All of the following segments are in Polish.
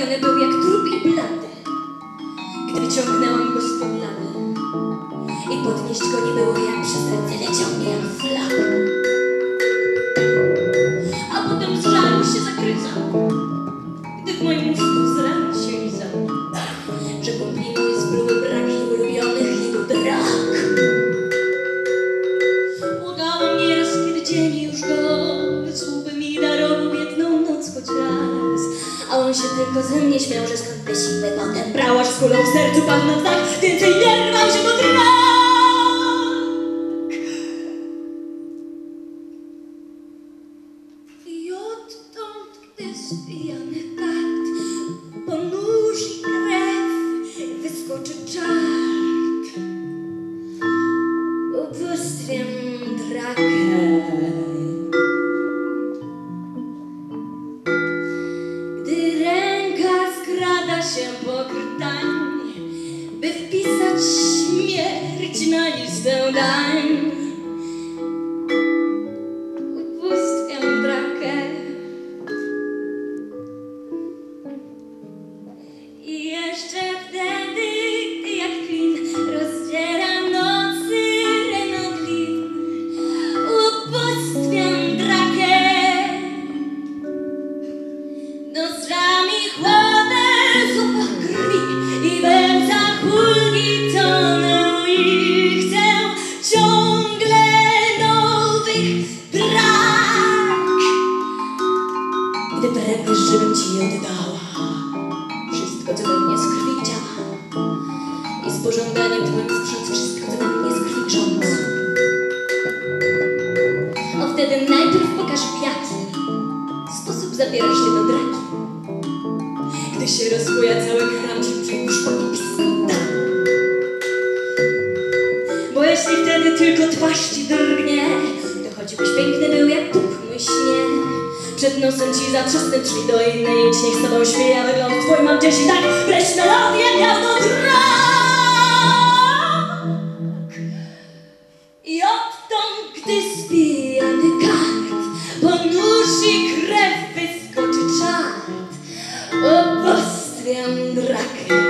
Skrwawiony był jak trup i blady. Gdy wyciągnęłam go z tej lamy i podnieść go nie było jak przez leciał mi jak flag. On się tylko ze mnie śmiał, że skąd te siły potem brał, aż skulą w sercu padł na znak, więcej nie rwał się do drak. I odtąd, gdy spijany śmierć na listę dań. Ubóstwem drakę. I jeszcze wtedy, gdy jak klin rozdziera nocy renodlin, ubóstwem drakę. Nozdrami chłodem Gdy pragniesz, żebym ci oddała wszystko, co we mnie z krwi i z pożądaniem twoim sprząc wszystko, co we mnie z krwi grząc. O wtedy najpierw pokaż w jaki sposób zabierasz się do draki. Gdy się rozbuja cały kram ci przyjmusz po Bo jeśli wtedy tylko twarz ci przed nosem ci zatrzasnę drzwi do innej. Idź, niech z tobą śmieje, wygląd twój mam gdzieś i tak Wreszcie melodię gwiazdo tak I odtąd, gdy spijany kart Ponusi krew, wyskoczy czart Obostriam drakę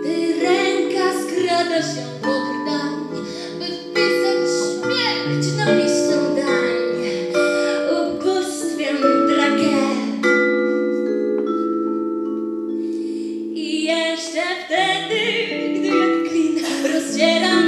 Gdy ręka skrada się pod será.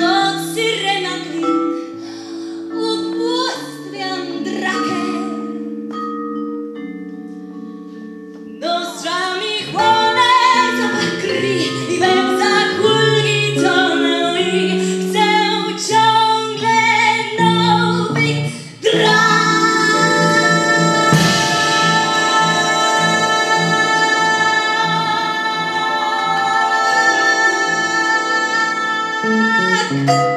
Música